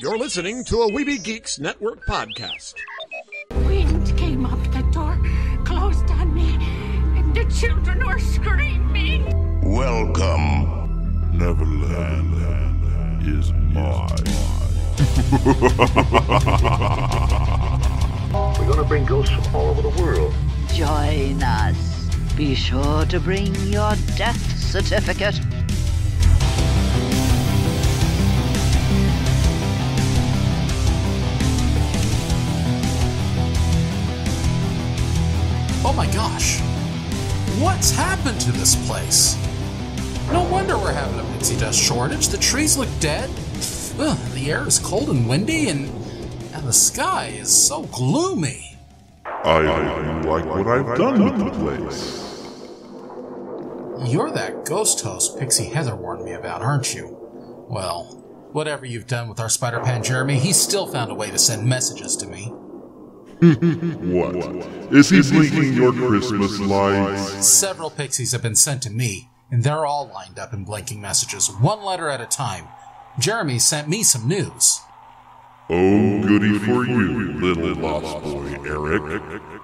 You're listening to a Weeby Geeks Network podcast. Wind came up the door, closed on me, and the children were screaming. Welcome. Neverland is mine. We're gonna bring ghosts from all over the world. Join us. Be sure to bring your death certificate. Oh my gosh. What's happened to this place? No wonder we're having a pixie dust shortage. The trees look dead. Ugh, the air is cold and windy, and, and the sky is so gloomy. I like what I've done with the place. You're that ghost host Pixie Heather warned me about, aren't you? Well, whatever you've done with our Spider Pan Jeremy, he's still found a way to send messages to me. What? Is he blinking your Christmas lights? Several pixies have been sent to me, and they're all lined up in blinking messages, one letter at a time. Jeremy sent me some news. Oh, goody for you, little lost boy Eric.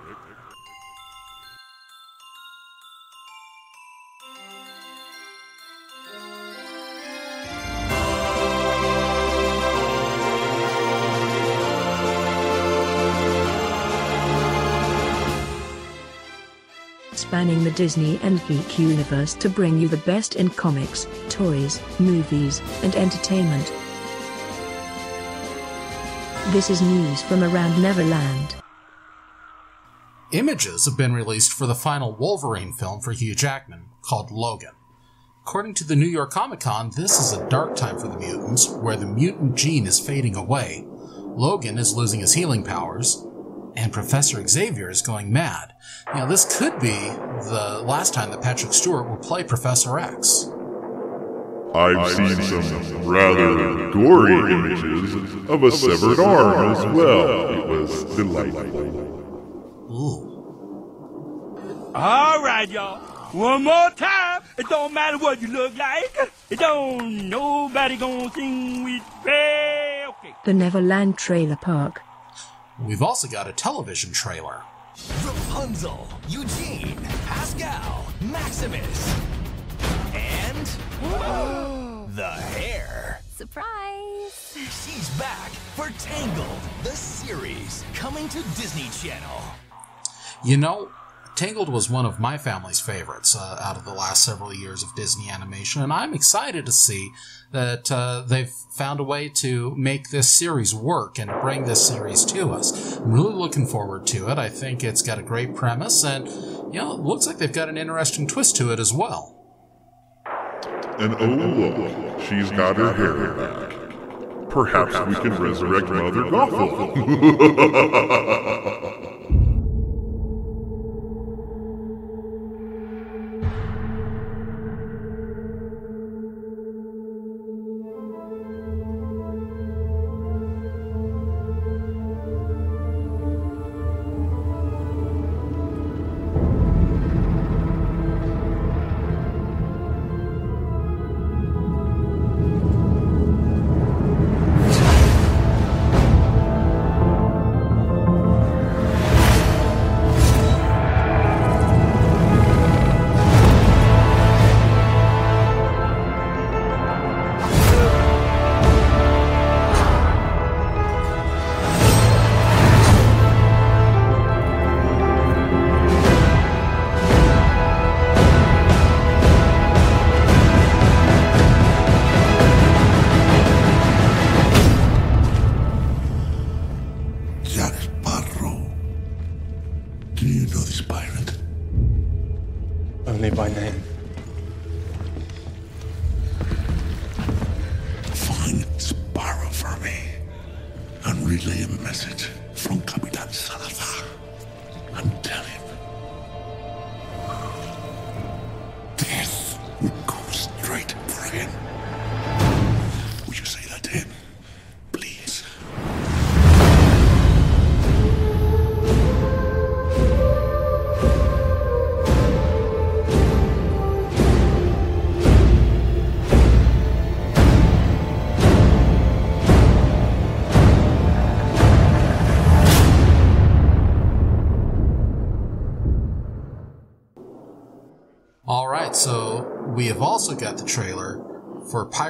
Spanning the Disney and geek universe to bring you the best in comics, toys, movies, and entertainment. This is news from around Neverland. Images have been released for the final Wolverine film for Hugh Jackman, called Logan. According to the New York Comic Con, this is a dark time for the mutants, where the mutant gene is fading away. Logan is losing his healing powers, and Professor Xavier is going mad. Now, this could be the last time that Patrick Stewart will play Professor X. I've seen some rather gory images of a severed arm as well. It was delightful. Ooh. All right, y'all. One more time. It don't matter what you look like. It don't nobody gonna sing with me. Okay. The Neverland Trailer Park. We've also got a television trailer. Rapunzel, Eugene, Pascal, Maximus, and the hair. Surprise! She's back for Tangled, the series, coming to Disney Channel. You know, Tangled was one of my family's favorites uh, out of the last several years of Disney animation, and I'm excited to see that uh, they've found a way to make this series work and bring this series to us. I'm really looking forward to it. I think it's got a great premise, and you know, it looks like they've got an interesting twist to it as well. And oh look, she's got her hair back. Perhaps we can resurrect Mother Gothel.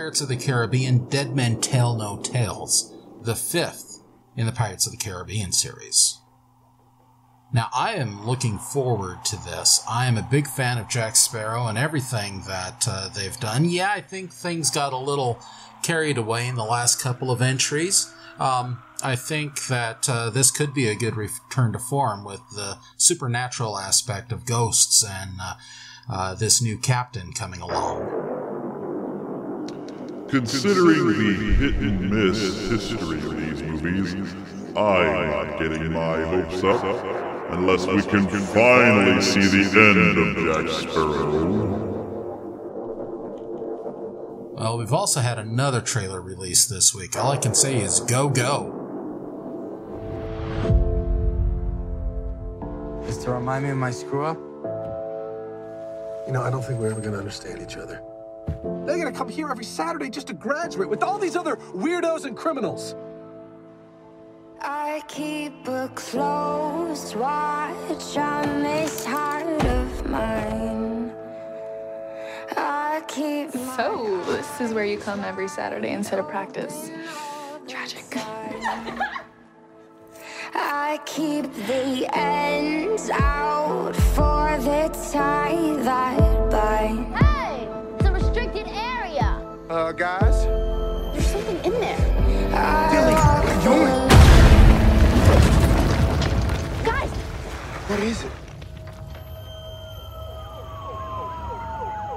Pirates of the Caribbean Dead Men Tell No Tales, the fifth in the Pirates of the Caribbean series. Now, I am looking forward to this. I am a big fan of Jack Sparrow and everything that uh, they've done. Yeah, I think things got a little carried away in the last couple of entries. Um, I think that uh, this could be a good return to form with the supernatural aspect of ghosts and uh, uh, this new captain coming along. Considering the hit and miss history of these movies, I'm not getting my hopes up unless we can finally see the end of Jack Sparrow. Well, we've also had another trailer released this week. All I can say is go, go. Just to remind me of my screw up? You know, I don't think we're ever gonna understand each other. They're gonna come here every Saturday just to graduate with all these other weirdos and criminals. I keep a close watch on this heart of mine. I keep So, this is where you come every Saturday instead of practice. Tragic. I keep the ends out for the tie that bind. Uh, guys? There's something in there. Billy, what are you doing? Guys, What is it?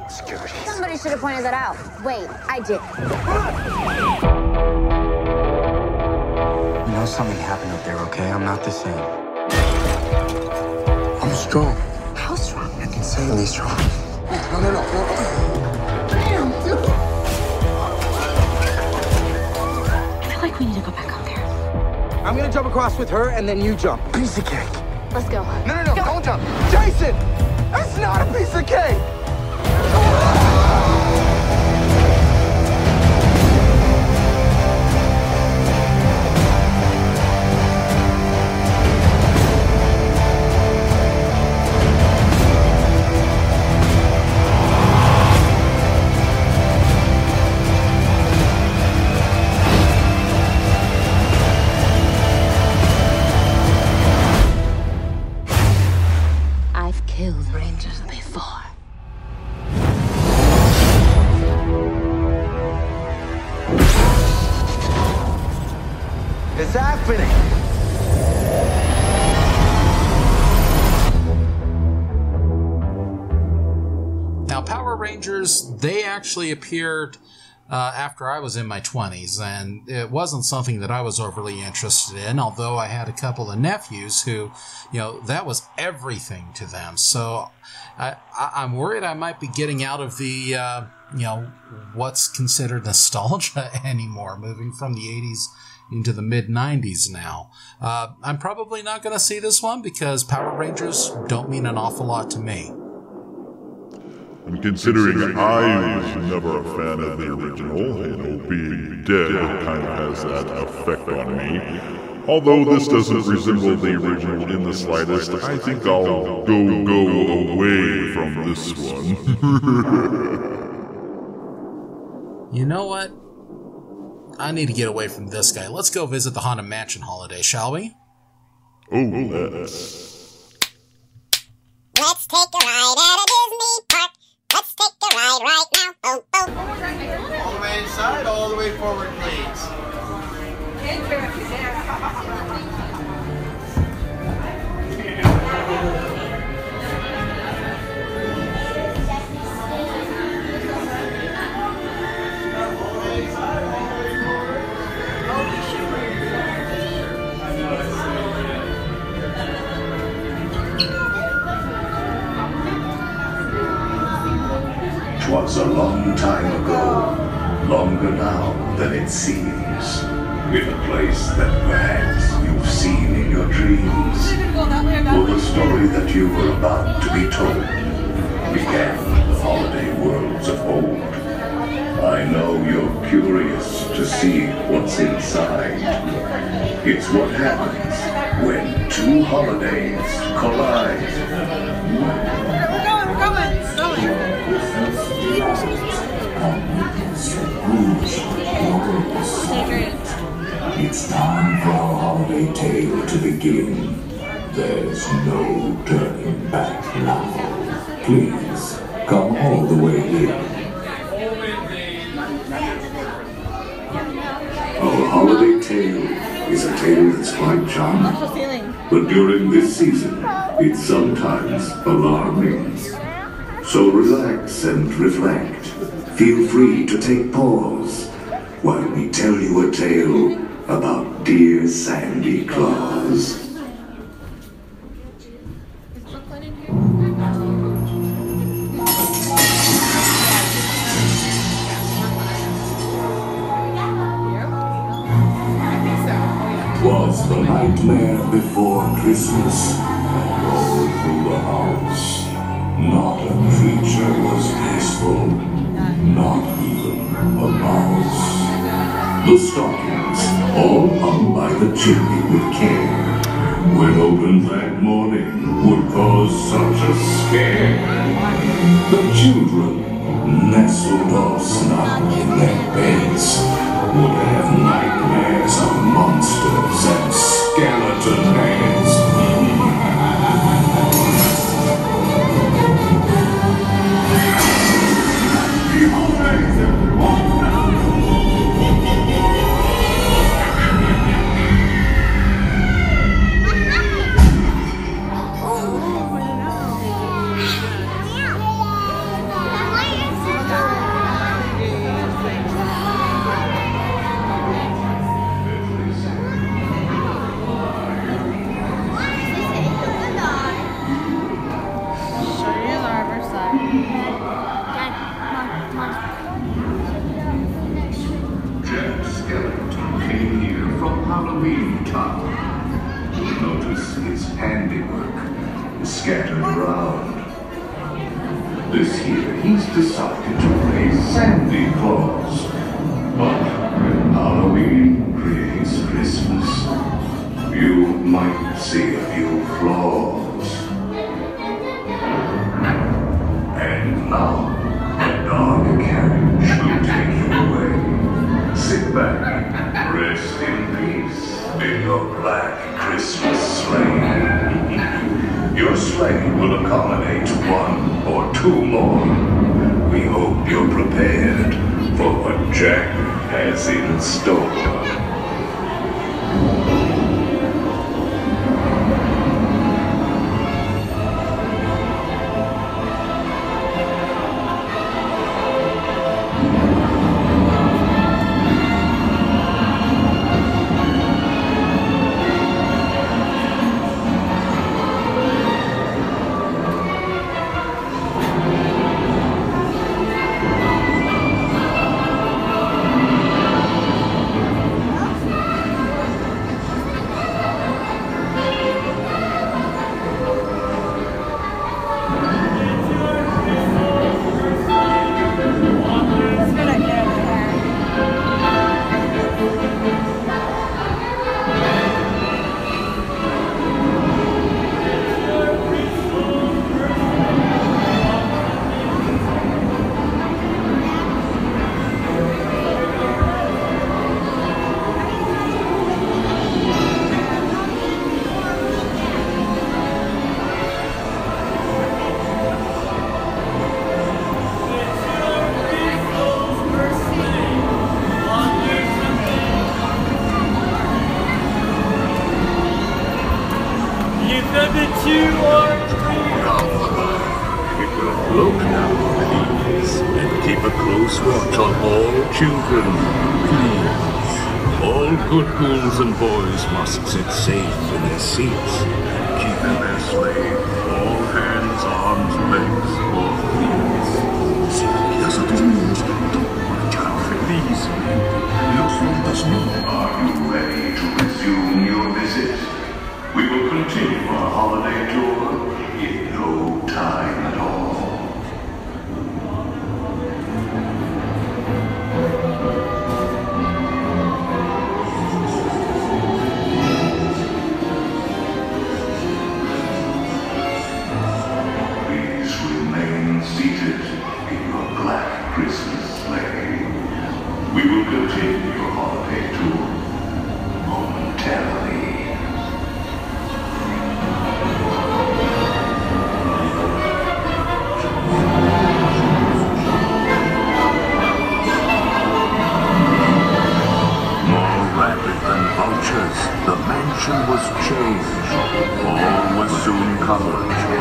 Security. somebody should have pointed that out. Wait, I did. You know something happened up there, okay? I'm not the same. I'm strong. How strong? It's insanely strong. No, no, no. Like we need to go back out there. I'm gonna jump across with her, and then you jump. Piece of cake. Let's go. No, no, no, don't jump. Jason! That's not a piece of cake! Actually appeared uh, after I was in my 20s, and it wasn't something that I was overly interested in, although I had a couple of nephews who, you know, that was everything to them. So I, I'm worried I might be getting out of the, uh, you know, what's considered nostalgia anymore, moving from the 80s into the mid 90s now. Uh, I'm probably not going to see this one because Power Rangers don't mean an awful lot to me. And considering I was never a fan of the original, and being dead kind of has that effect on me. Although this doesn't resemble the original in the slightest, I think I'll go go away from this one. You know what? I need to get away from this guy. Let's go visit the Haunted Mansion holiday, shall we? oh, let's. Let's take a ride at a Disney park. Let's take a ride right now. Boom, boom. All the way inside, all the way forward, please. Twas a long time ago, longer now than it seems, in a place that perhaps you've seen in your dreams. For the story that you were about to be told began the holiday worlds of old. I know you're curious to see what's inside. It's what happens when two holidays collide. It's time for our holiday tale to begin. There's no turning back now. Please, come all the way in. Our holiday tale is a tale that's quite charming. But during this season, it's sometimes alarming. So relax and reflect. Feel free to take pause while we tell you a tale about dear Sandy Claws. Was the nightmare before Christmas, and all through the house. Not a creature was peaceful, not even a mouse. The stockings, all hung by the chimney with care, when opened that morning, would cause such a scare. The children, nestled all snug in their beds, would have nightmares of monsters and skeleton heads.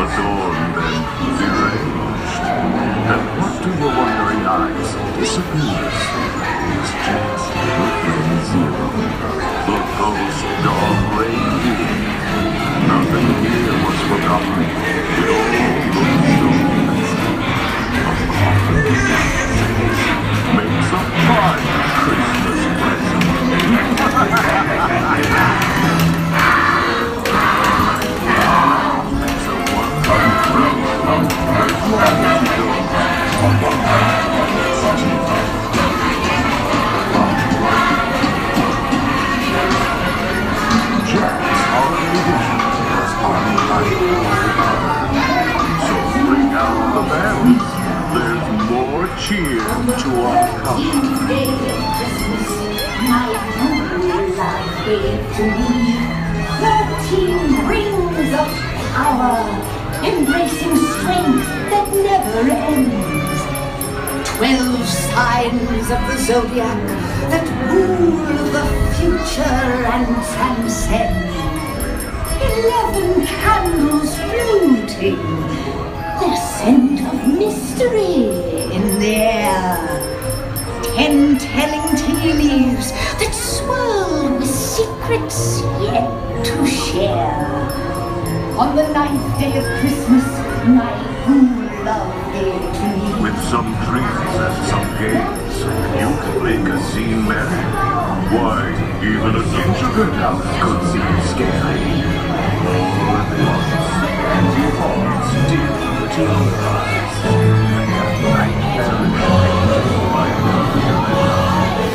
Adorned, and deranged. And what do your wondering eyes disappears? Just the friend zero. The ghost dog in. Nothing here was forgotten. It all looked makes a fine Christmas Jack's cheer to our. Thirteen rings of power, embracing strength that never ends. Twelve signs of the zodiac that rule the future and transcend. Eleven candles floating, their scent of mystery in the air. Ten telling tea leaves that swirl with secrets yet to share. On the ninth day of Christmas, my ghoul love gave to me. With some dreams and some games, you can make a scene merry. Why, even a gingerbread house could seem scary. All at once, and your hearts dim to your eyes. Nightmare Bag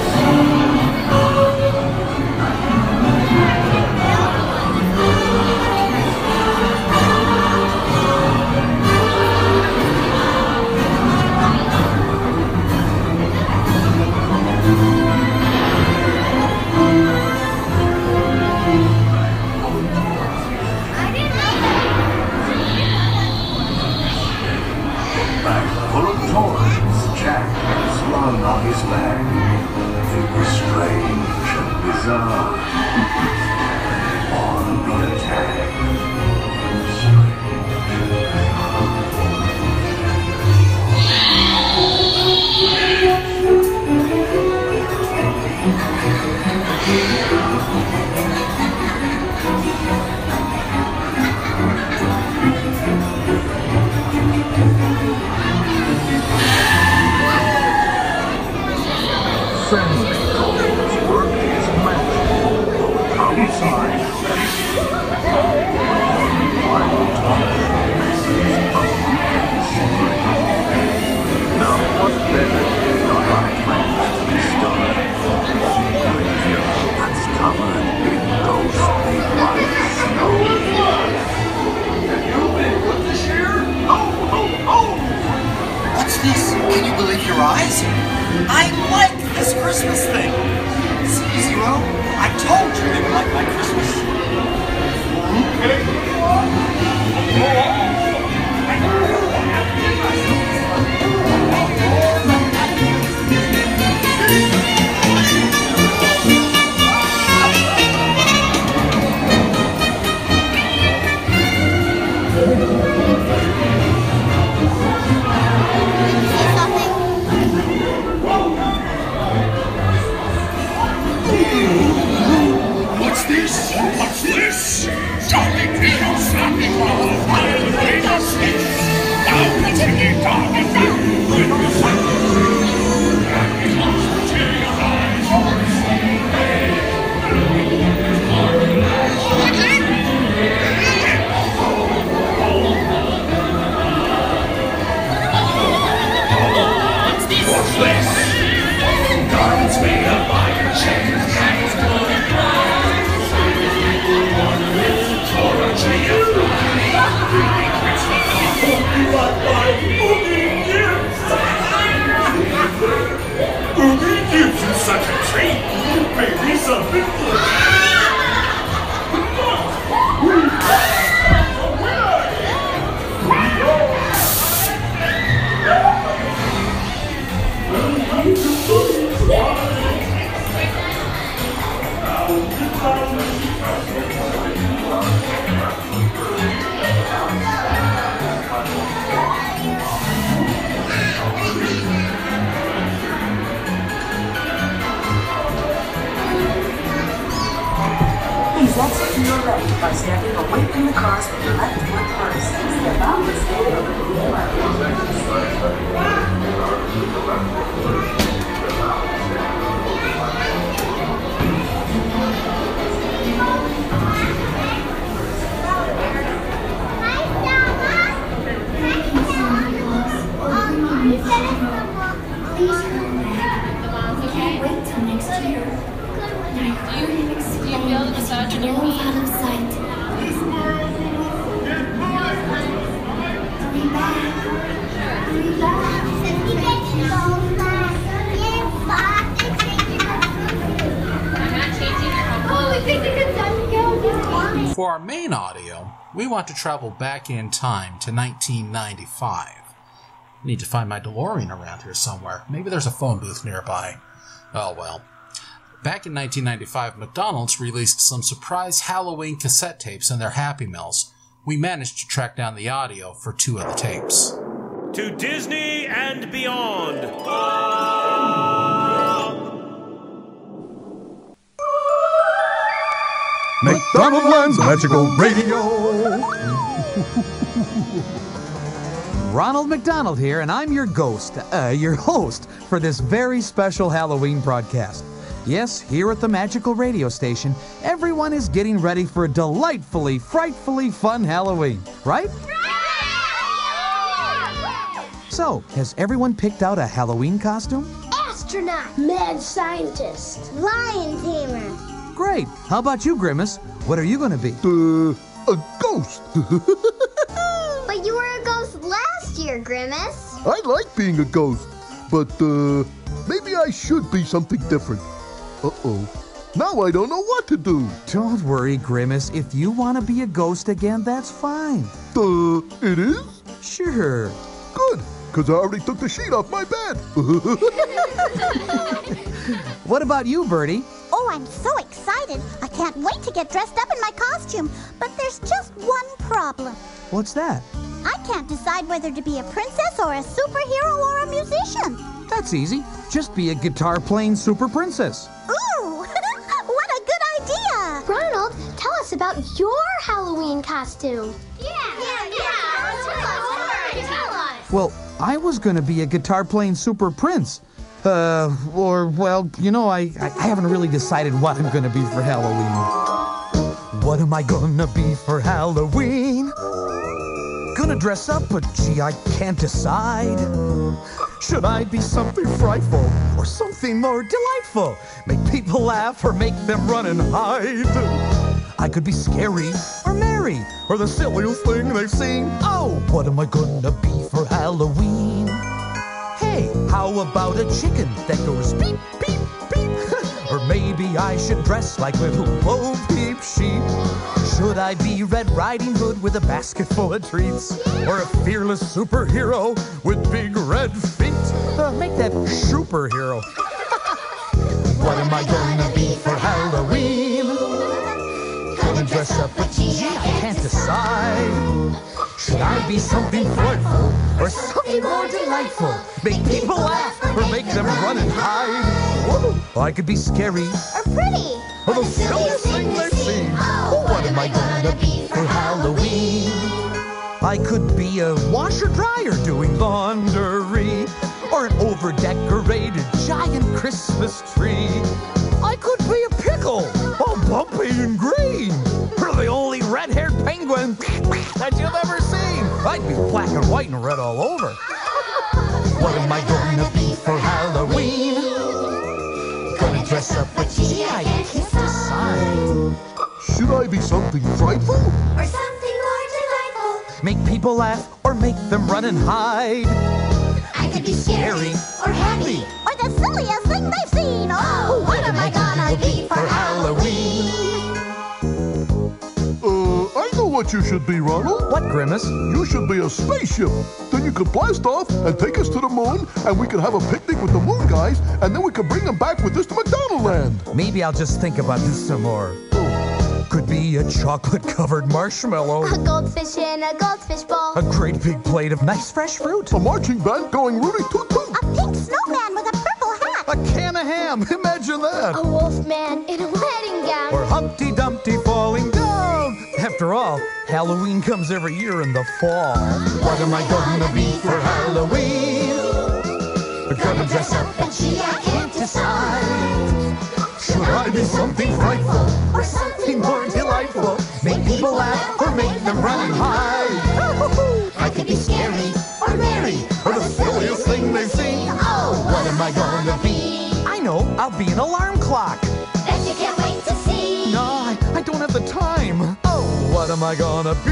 Peace, what's this? By stepping away from the cars with your left foot first. Step out and stay over the wheel Wait till next year. Do you feel the massage in your feet? For our main audio, we want to travel back in time to 1995. I Need to find my DeLorean around here somewhere. Maybe there's a phone booth nearby. Oh well. Back in 1995, McDonald's released some surprise Halloween cassette tapes in their Happy Meals. We managed to track down the audio for two of the tapes. To Disney and beyond. McDonald Land's Magical Radio. Ronald McDonald here, and I'm your ghost, uh, your host for this very special Halloween broadcast. Yes, here at the Magical Radio Station, everyone is getting ready for a delightfully, frightfully fun Halloween, right? So, has everyone picked out a Halloween costume? Astronaut. Mad scientist. Lion tamer. Great. How about you, Grimace? What are you going to be? Uh, a ghost. But you were a ghost last year, Grimace. I like being a ghost, but uh, maybe I should be something different. Uh oh. Now I don't know what to do. Don't worry, Grimace. If you want to be a ghost again, that's fine. Uh, it is? Sure. Good, because I already took the sheet off my bed. What about you, Birdie? I'm so excited. I can't wait to get dressed up in my costume. But there's just one problem. What's that? I can't decide whether to be a princess or a superhero or a musician. That's easy. Just be a guitar playing super princess. Ooh, what a good idea! Ronald, tell us about your Halloween costume. Yeah, yeah, yeah. Tell us, tell us. Well, I was going to be a guitar playing super prince. Uh, or, well, you know, I, I, haven't really decided what I'm to be for Halloween. What am I to be for Halloween? Gonna dress up, but gee, I can't decide. Should I be something frightful or something more delightful? Make people laugh or make them run and hide? I could be scary or merry or the silliest thing they've seen. Oh, what am I gonna be for Halloween? Hey, how about a chicken that goes beep, beep, beep? or maybe I should dress like little Bo Peep sheep. Should I be Red Riding Hood with a basket full of treats? Or a fearless superhero with big red feet? Uh, make that superhero. what am I gonna be for Halloween? Gonna dress up, but gee, I can't decide. Should I be something frightful or something more delightful? Make people laugh or make them run and hide? Whoa, I could be scary Or pretty. or the silliest thing they've seen. Oh, what am I gonna be for Halloween? I could be a washer dryer doing laundry, or an over decorated giant Christmas tree. I could be a pickle, all bumpy and green, or the only red haired penguin that you've ever seen. I'd be black and white and red all over. What am I gonna be for Halloween? Gonna dress up, but gee, I can't decide. Should I be something frightful? Or something more delightful. Make people laugh or make them run and hide. I could be scary or happy. or the silliest thing they've seen. Oh, oh what am I gonna what you should be, Ronald. What, Grimace? You should be a spaceship. Then you could blast off and take us to the moon, and we could have a picnic with the moon guys, and then we could bring them back with us to McDonald Land. Maybe I'll just think about this some more. Could be a chocolate covered marshmallow. A goldfish in a goldfish bowl. A great big plate of nice fresh fruit. A marching band going Rudy Toot Toot. A pink snowman with a purple hat. A can of ham. Imagine that. A wolf man in a wedding gown. Or Humpty Dumpty falling down. After all, Halloween comes every year in the fall. What am I gonna be for Halloween? I'm Gonna dress up and see, I can't decide. Should I be something frightful or something more delightful? Make people laugh or make them run and hide. I could be scary or merry or the silliest thing they've seen. Oh, what am I gonna be? I know, I'll be an alarm clock. That you can't wait am I gonna be?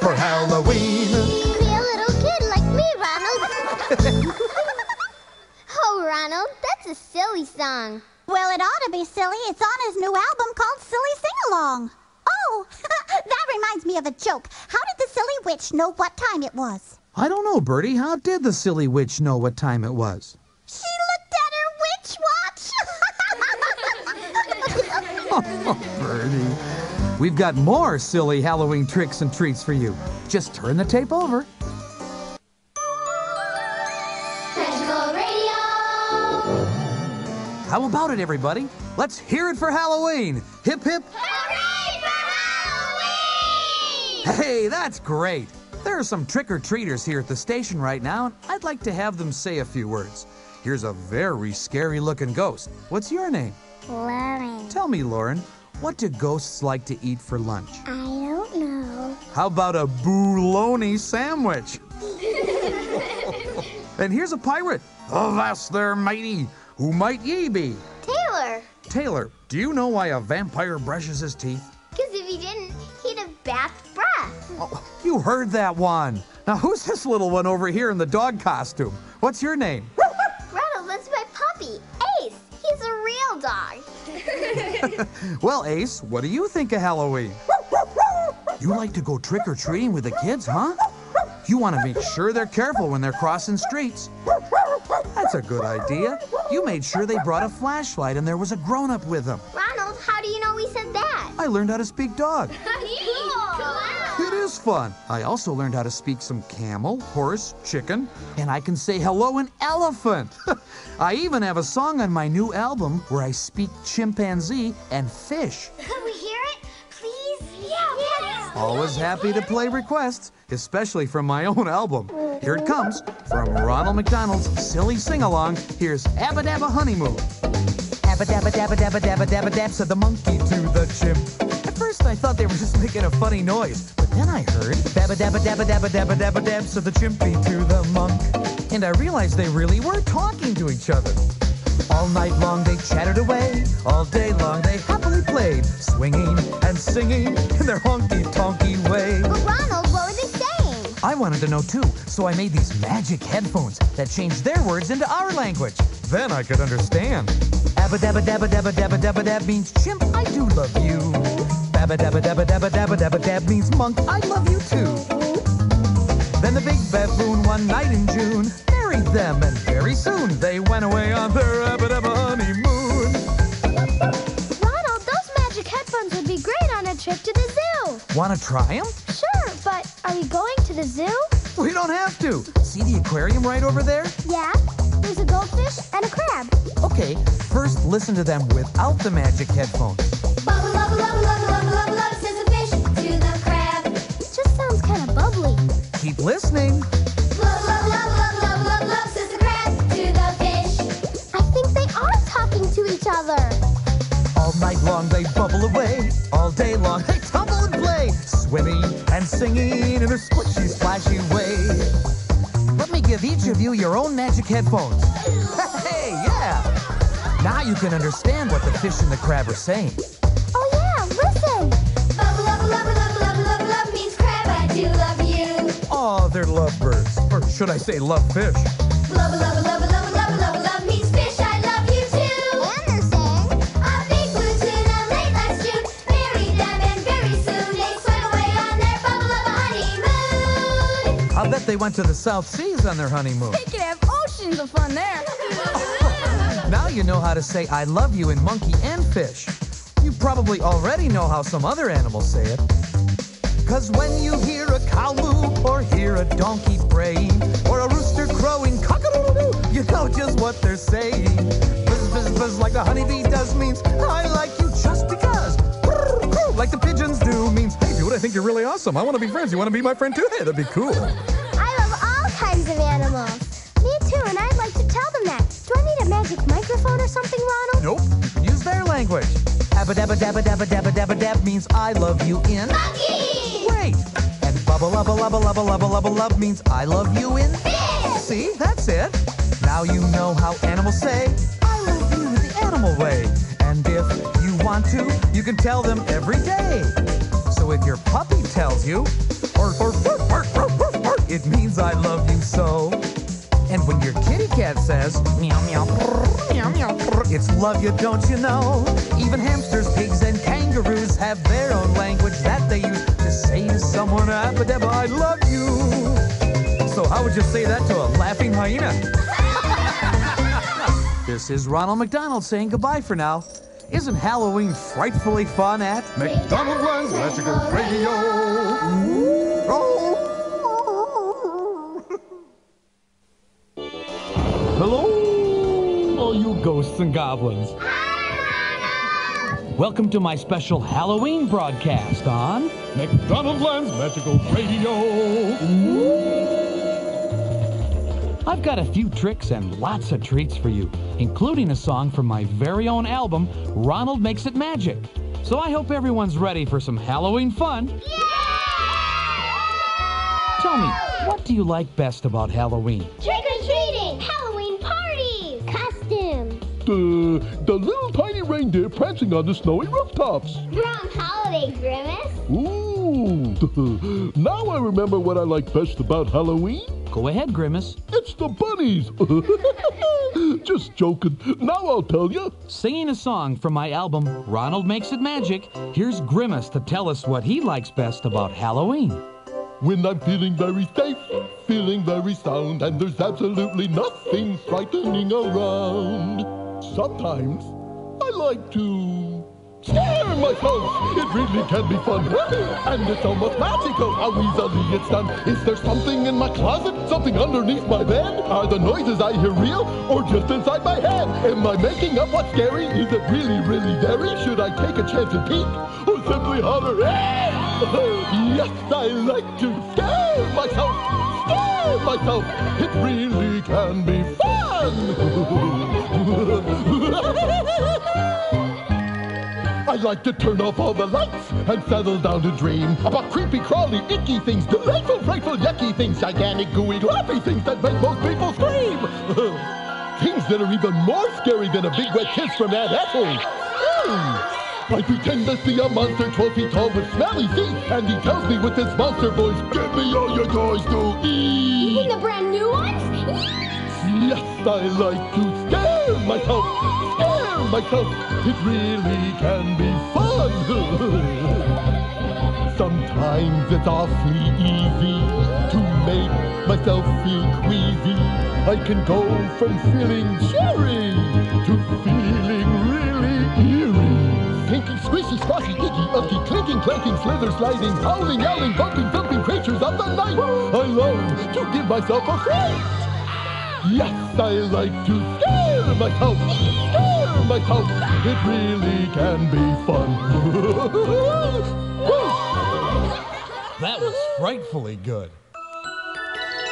For Halloween. Be a little kid like me, Ronald. oh, Ronald, that's a silly song. Well, it ought to be silly. It's on his new album called Silly Sing Along. Oh, that reminds me of a joke. How did the silly witch know what time it was? I don't know, Birdie. How did the silly witch know what time it was? She looked at her witch watch. Oh, Birdie. We've got more silly Halloween tricks and treats for you. Just turn the tape over. Magical Radio. How about it, everybody? Let's hear it for Halloween. Hip hip. Hooray for Halloween! Hey, that's great. There are some trick or treaters here at the station right now, and I'd like to have them say a few words. Here's a very scary looking ghost. What's your name? Lauren. Tell me, Lauren, what do ghosts like to eat for lunch? I don't know. How about a bologna sandwich? and here's a pirate. Avast there, matey. Who might ye be? Taylor. Taylor, do you know why a vampire brushes his teeth? Because if he didn't, he'd have bad breath. Oh, you heard that one. Now, who's this little one over here in the dog costume? What's your name? well, Ace, what do you think of Halloween? You like to go trick or treating with the kids, huh? You want to make sure they're careful when they're crossing streets. That's a good idea. You made sure they brought a flashlight and there was a grown up with them. Ronald, how do you know we said that? I learned how to speak dog. cool. It is fun. I also learned how to speak some camel, horse, chicken, and I can say hello in elephant. I even have a song on my new album where I speak chimpanzee and fish. Can we hear it? Please? Yeah, Always happy to play requests, especially from my own album. Here it comes from Ronald McDonald's Silly Sing Along. Here's Abba Dabba Honeymoon. Abba Dabba Dabba Dabba Dabba Dabba Dab said the monkey to the chimp. First I thought they were just making a funny noise, but then I heard Dabba Dabba Dabba Dabba Dabba Dabba Dab said the chimpy to the monk. And I realized they really were talking to each other. All night long they chattered away. All day long they happily played, swinging and singing in their honky tonky way. But Ronald, what were they saying? I wanted to know too, so I made these magic headphones that changed their words into our language. Then I could understand. Abba dabba dabba dabba dabba dabba dab means chimp, I do love you. Dabba dabba dabba dabba dabba dabba dab means monk, I love you too. Then the big baboon one night in June married them, and very soon they went away on their abba dabba honeymoon. Ronald, those magic headphones would be great on a trip to the zoo. Wanna try them? Sure, but are we going to the zoo? We don't have to. See the aquarium right over there? Yeah. There's a goldfish and a crab. Okay, first listen to them without the magic headphones. Keep listening. Love, love, love, love, love, love. I think they are talking to each other. All night long they bubble away. All day long they tumble and play, swimming and singing in a squishy, splashy way. Let me give each of you your own magic headphones. Hey, yeah! Now you can understand what the fish and the crab are saying. They're lovebirds. Or should I say love fish? Love, love, love, love, love, love, love, love means fish. I love you too. And they're saying, a big blue tuna late last June married them, and very soon they swam away on their bubble of a honeymoon. I'll bet they went to the South Seas on their honeymoon. They could have oceans of fun there. Now you know how to say I love you in monkey and fish. You probably already know how some other animals say it. Cause when you hear a cow moo or hear a donkey braying or a rooster crowing cock-a-doodle-doo, you know just what they're saying. Buzz, buzz, buzz like the honeybee does means I like you just because. Brr, brr, like the pigeons do means hey dude, I think you're really awesome. I want to be friends. You want to be my friend too? Hey, that'd be cool. I love all kinds of animals. Me too, and I'd like to tell them that. Do I need a magic microphone or something, Ronald? Nope. You can use their language. Abba dabba dabba dabba dabba dabba dab means I love you in. Monkey! Bubba lubba lubba lubba lubba lubba love means I love you in. See, that's it. Now you know how animals say I love you the animal way. And if you want to, you can tell them every day. So if your puppy tells you, or, or, or, or, it means I love you so. And when your kitty cat says meow meow brr, meow meow, brr, it's love you, don't you know? Even hamsters, pigs, and kangaroos have their own language that they use someone, "Abba dabba, I love you." So how would you say that to a laughing hyena? this is Ronald McDonald saying goodbye for now. Isn't Halloween frightfully fun at McDonaldland's Magical Radio? Oh. Hello, all you ghosts and goblins. Welcome to my special Halloween broadcast on McDonaldland's Magical Radio. I've got a few tricks and lots of treats for you, including a song from my very own album, Ronald Makes It Magic. So I hope everyone's ready for some Halloween fun. Yeah! Tell me, what do you like best about Halloween? Trick or treating! Halloween parties! Costumes! The, the little tiny reindeer prancing on the snowy rooftops. Wrong holiday, Grimace! Ooh. now I remember what I like best about Halloween. Go ahead, Grimace. It's the bunnies. Just joking. Now I'll tell you. Singing a song from my album, Ronald Makes It Magic, here's Grimace to tell us what he likes best about Halloween. When I'm feeling very safe, feeling very sound, and there's absolutely nothing frightening around. Sometimes I like to scare myself. It really can be fun, and it's almost magical how easily it's done. Is there something in my closet? Something underneath my bed? Are the noises I hear real, or just inside my head? Am I making up what's scary? Is it really, really scary? Should I take a chance and peek, or simply holler? yes, I like to scare myself. Scare myself. It really can be fun. I like to turn off all the lights and settle down to dream about creepy, crawly, icky things, delightful, frightful, yucky things, gigantic, gooey, laughy things that make most people scream. things that are even more scary than a big wet kiss from Aunt Ethel. Mm. I pretend to see a monster 12 feet tall with smelly feet, and he tells me with his monster voice, Give me all your toys to eat. Even the brand new ones? Yes! Yes, I like to myself, scare myself. It really can be fun. Sometimes it's awfully easy to make myself feel queasy. I can go from feeling cheery to feeling really eerie. Pinky, squishy, squashy, icky, ucky, clinking, clanking, slither, sliding, howling, yowling, bumping, thumping creatures of the night. I love to give myself a fright. Yes, I like to scare myself, scare myself. It really can be fun. That was frightfully good.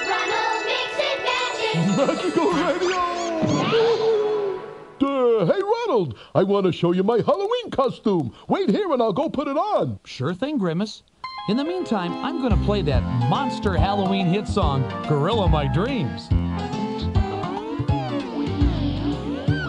Ronald makes it magic! Magical Radio! Uh, hey, Ronald, I want to show you my Halloween costume. Wait here and I'll go put it on. Sure thing, Grimace. In the meantime, I'm going to play that monster Halloween hit song, Gorilla My Dreams.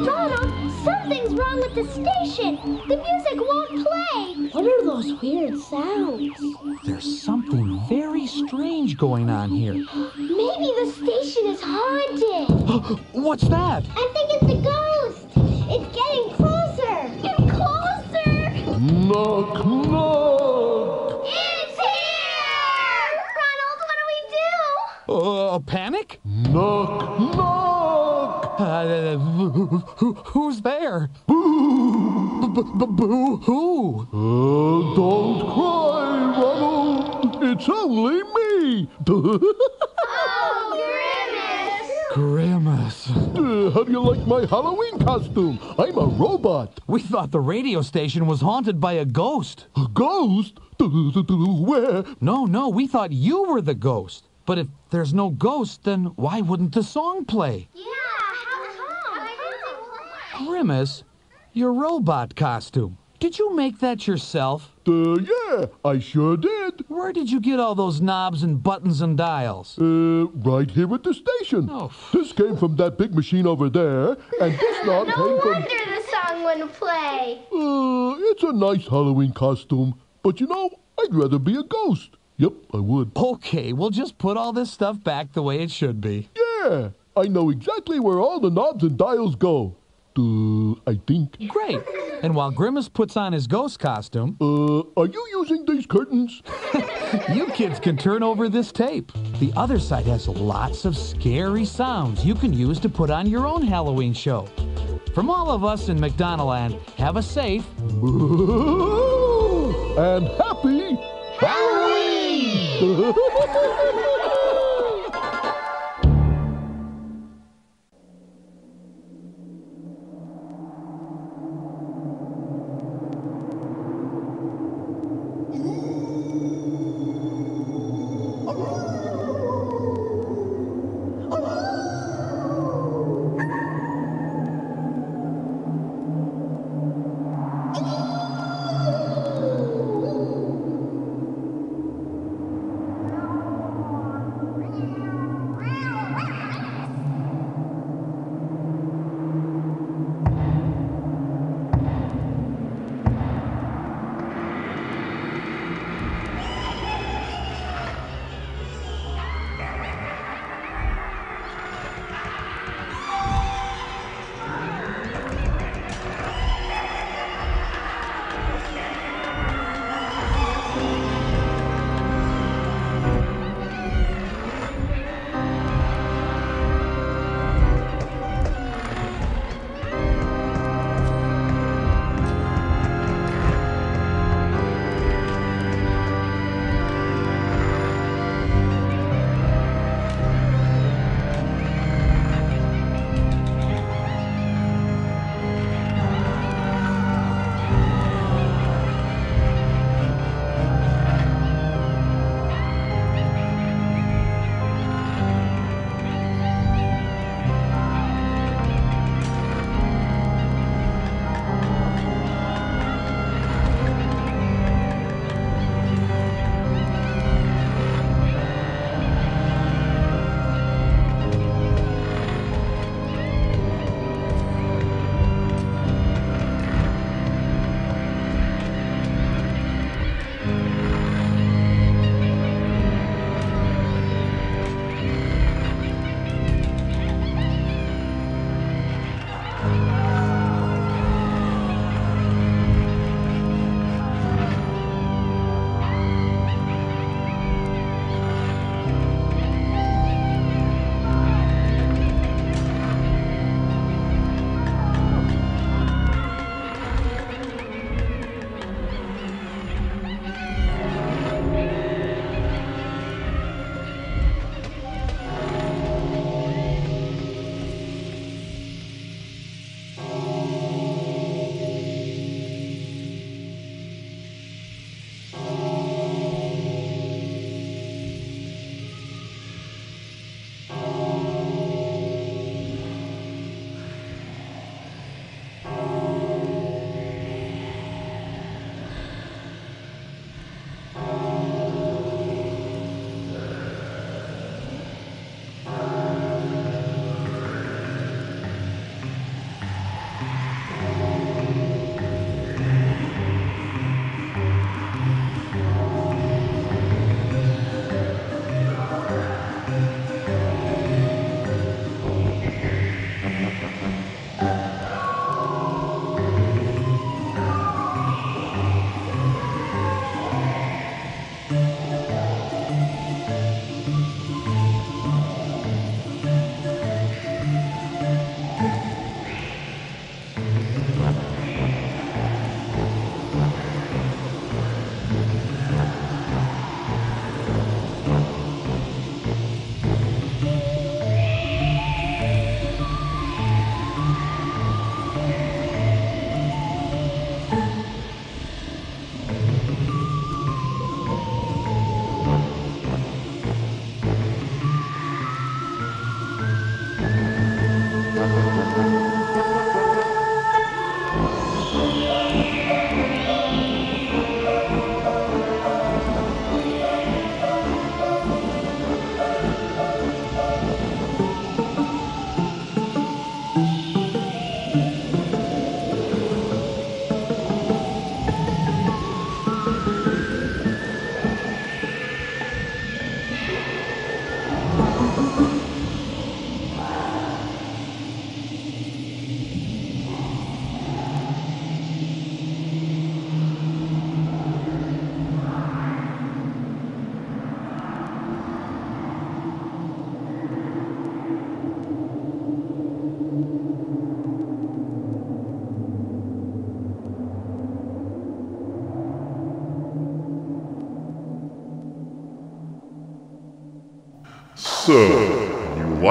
Ronald, something's wrong with the station! The music won't play! What are those weird sounds? There's something very strange going on here. Maybe the station is haunted! What's that? I think it's a ghost! It's getting closer! And closer! Knock, knock. It's here! Ronald, what do we do? Uh, a panic? Knock, knock. Uh, Uh, who, who's there? Boo! Boo! Who? Uh, don't cry, Ronald. It's only me. Grimace. Uh, how do you like my Halloween costume? I'm a robot. We thought the radio station was haunted by a ghost. A ghost? Where? No, no, we thought you were the ghost. But if there's no ghost, then why wouldn't the song play? Yeah, how come? Grimace, your robot costume. Did you make that yourself? Uh, yeah, I sure did. Where did you get all those knobs and buttons and dials? Uh, right here at the station. Oh. This came from that big machine over there, and this knob No came from. wonder the song wouldn't play. Uh, it's a nice Halloween costume, but you know, I'd rather be a ghost. Yep, I would. Okay, we'll just put all this stuff back the way it should be. Yeah, I know exactly where all the knobs and dials go. Uh, I think. Great. And while Grimace puts on his ghost costume, Uh, are you using these curtains? you kids can turn over this tape. The other side has lots of scary sounds you can use to put on your own Halloween show. From all of us in McDonaldland, have a safe and happy Halloween!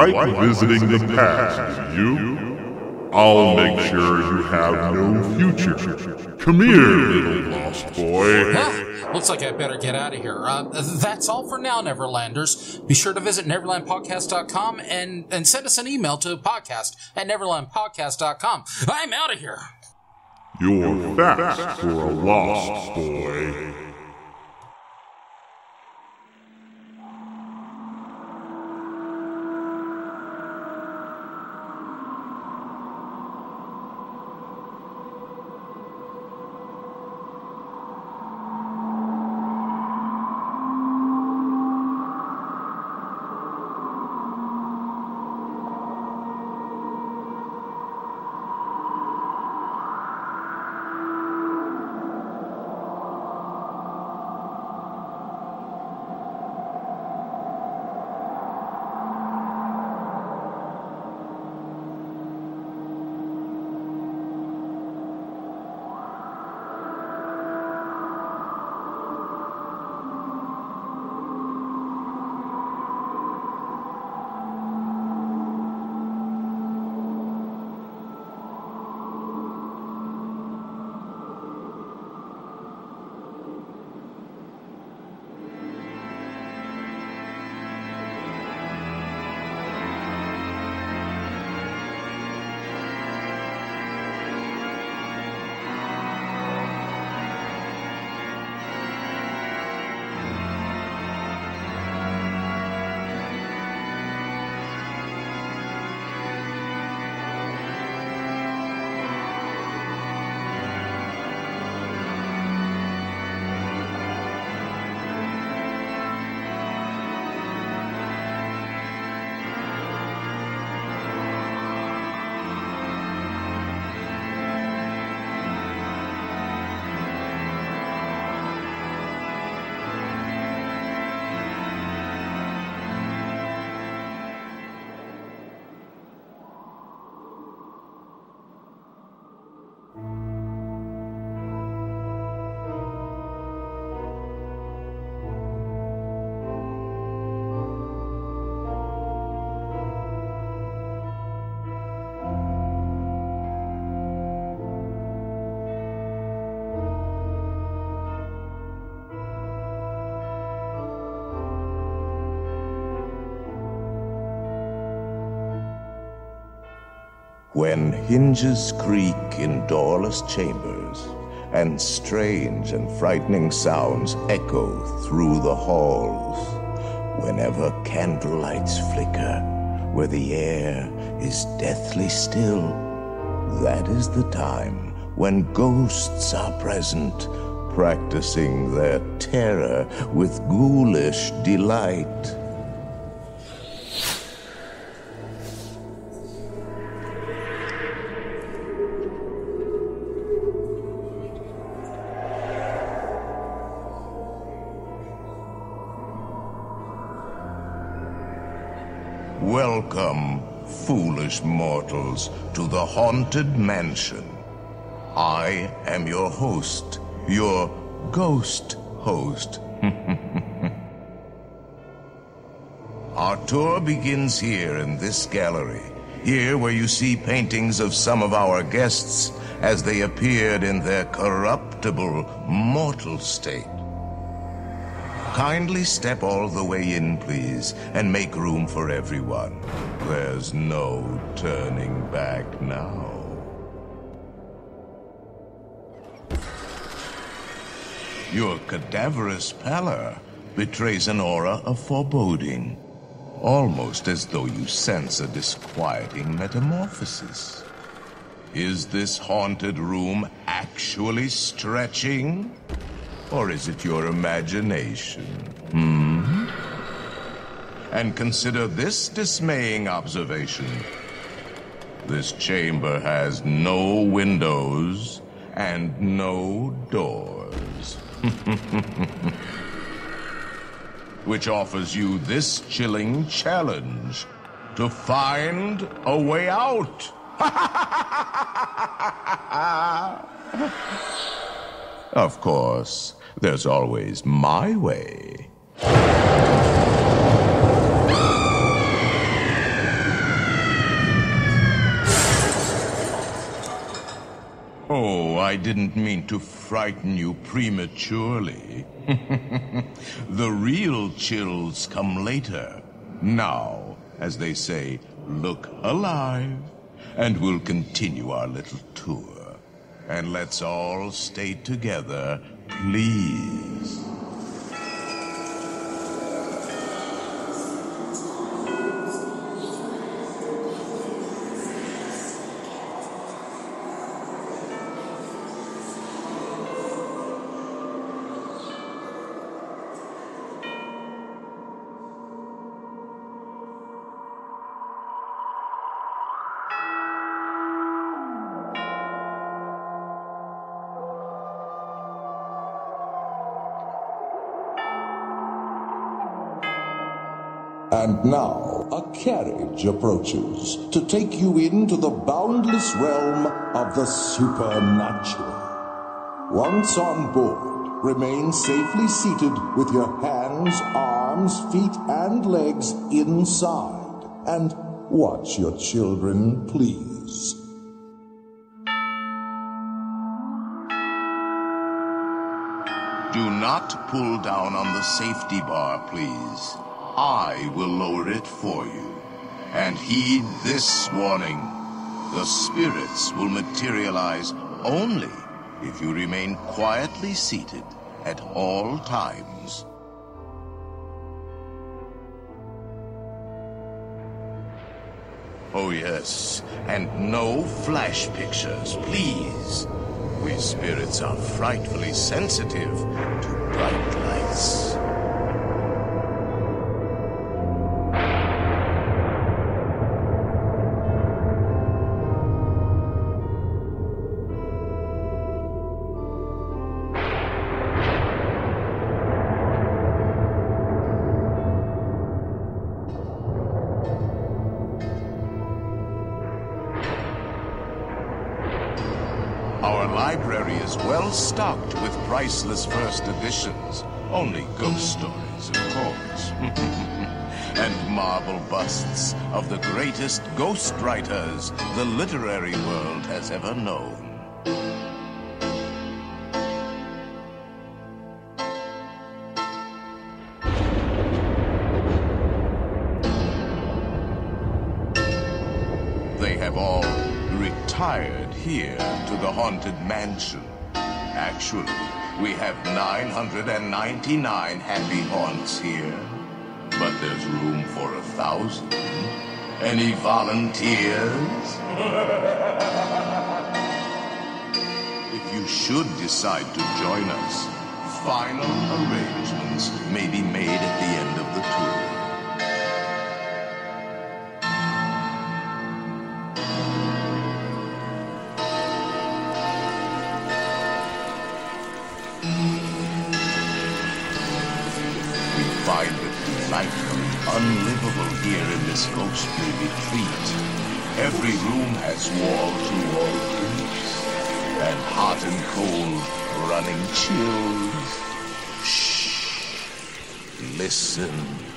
Like visiting the past, do you? I'll make sure you have no future. Come here, little lost boy. Huh, looks like I better get out of here. Uh, that's all for now, Neverlanders. Be sure to visit NeverlandPodcast.com and, and send us an email to podcast at NeverlandPodcast.com. I'm out of here. You're fast for a lost boy. When hinges creak in doorless chambers, and strange and frightening sounds echo through the halls, whenever candlelights flicker, where the air is deathly still, that is the time when ghosts are present, practicing their terror with ghoulish delight. Welcome, foolish mortals, to the Haunted Mansion. I am your host, your ghost host. Our tour begins here in this gallery. Here where you see paintings of some of our guests as they appeared in their corruptible, mortal state. Kindly step all the way in, please, and make room for everyone. There's no turning back now. Your cadaverous pallor betrays an aura of foreboding, almost as though you sense a disquieting metamorphosis. Is this haunted room actually stretching? Or is it your imagination? Hmm? And consider this dismaying observation. This chamber has no windows and no doors. Which offers you this chilling challenge to find a way out. of course, there's always my way. Oh, I didn't mean to frighten you prematurely. the real chills come later. Now, as they say, look alive, and we'll continue our little tour. And let's all stay together please. Approaches to take you into the boundless realm of the supernatural. Once on board, remain safely seated with your hands, arms, feet, and legs inside. And watch your children, please. Do not pull down on the safety bar, please. I will lower it for you. And heed this warning. The spirits will materialize only if you remain quietly seated at all times. Oh, yes, and no flash pictures, please. We spirits are frightfully sensitive to bright lights. Stocked with priceless first editions. Only ghost stories, of course. and marble busts of the greatest ghost writers the literary world has ever known. They have all retired here to the haunted mansion. Actually, we have 999 happy haunts here. But there's room for a thousand. Any volunteers? if you should decide to join us, final arrangements may be made at the end of the tour. Unlivable here in this ghostly retreat. Every room has wall-to-wall creeps, and hot and cold running chills. Shh. Listen.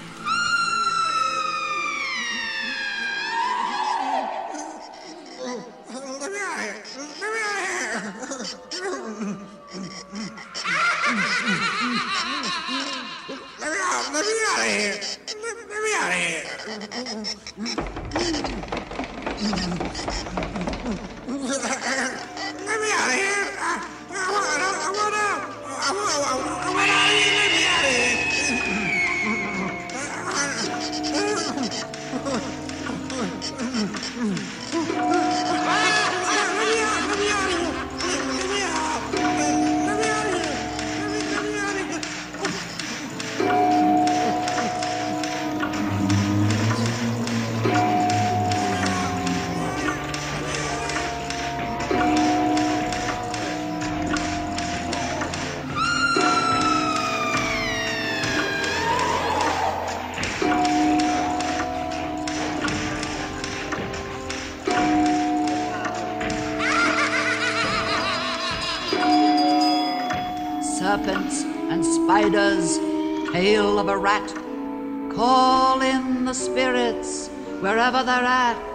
Spirits wherever they're at.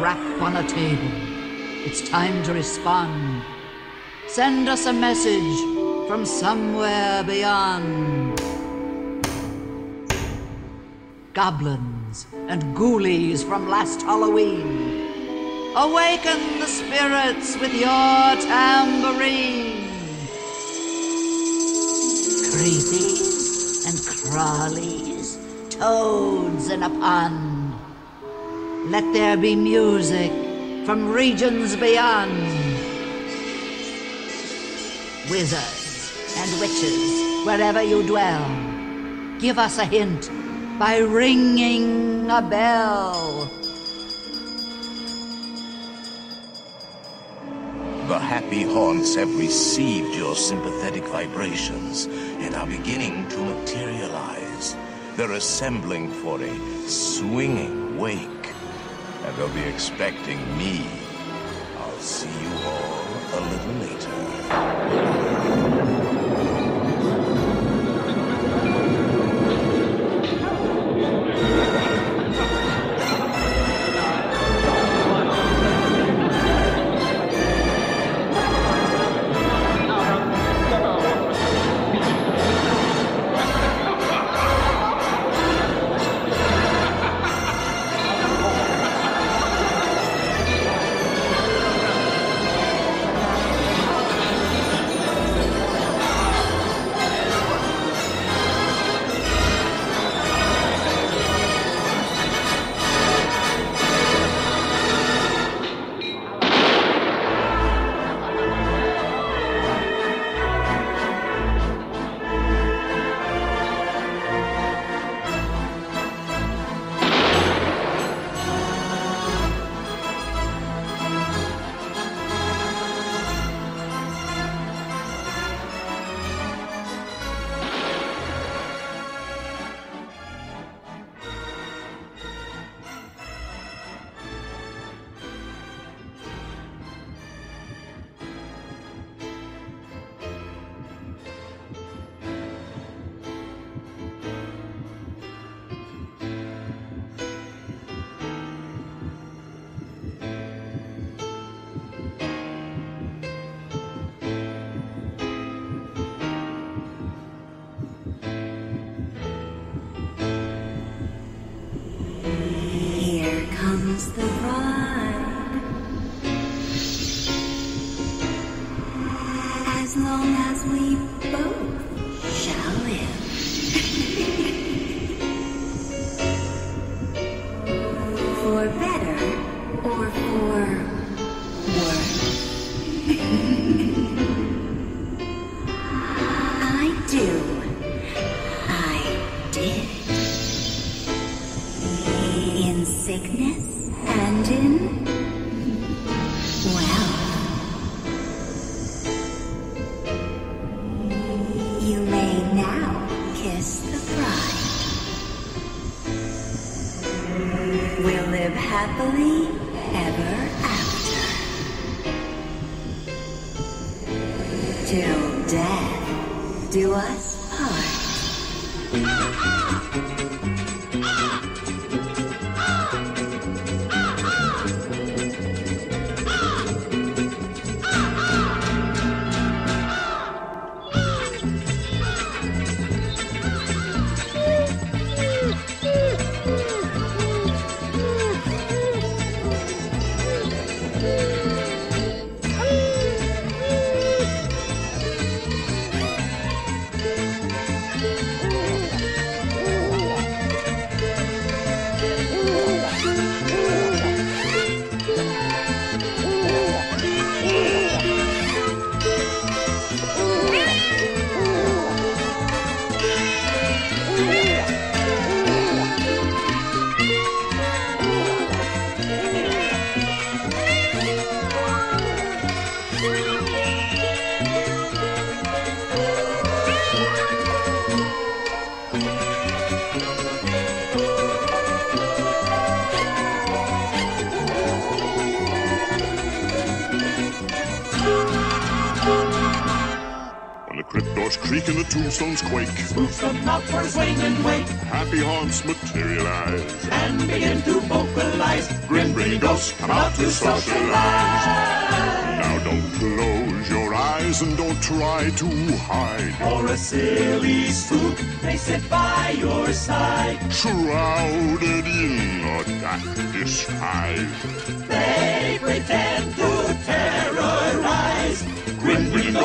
rap on a table. It's time to respond. Send us a message from somewhere beyond. Goblins and ghoulies from last Halloween. Awaken the spirits with your tambourine. Creepy and crawlies, toads in a. Let there be music from regions beyond. Wizards and witches, wherever you dwell, give us a hint by ringing a bell. The happy haunts have received your sympathetic vibrations and are beginning to materialize. They're assembling for a swinging wake, and they'll be expecting me. I'll see you all a little later. Doors creak and the tombstones quake. Spooks come out for swing and wake. Happy haunts materialize. And begin to vocalize. Grim grinning ghosts come out to socialize. Now don't close your eyes and don't try to hide. For a silly spook, they sit by your side. Shrouded in a dark disguise. They pretend to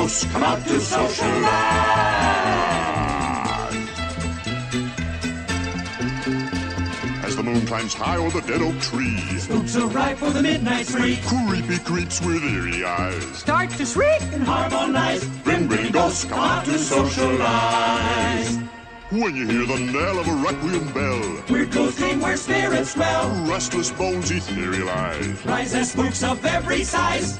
Come out to socialize. As the moon climbs high o'er the dead oak tree. Spooks arrive for the midnight spree. Creepy creeps with eerie eyes. Start to shriek and harmonize. Grim grinning ghosts come out to socialize. When you hear the knell of a requiem bell, Weird ghosting where spirits dwell. restless bones etherealize. Rise as spooks of every size.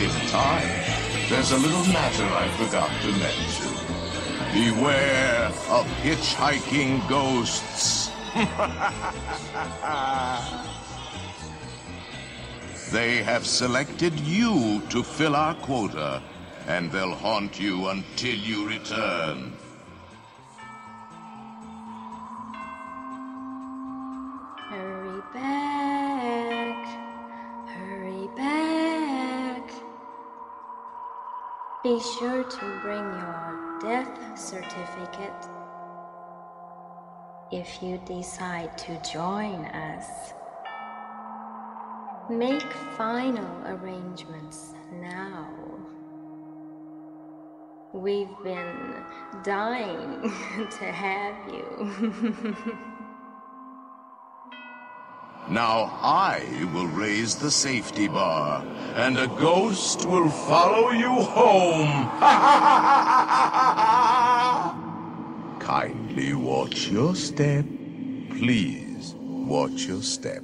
In time. There's a little matter I forgot to mention. Beware of hitchhiking ghosts. they have selected you to fill our quota, and they'll haunt you until you return. Be sure to bring your death certificate if you decide to join us. Make final arrangements now. We've been dying to have you. Now I will raise the safety bar, and a ghost will follow you home. Kindly watch your step. Please watch your step.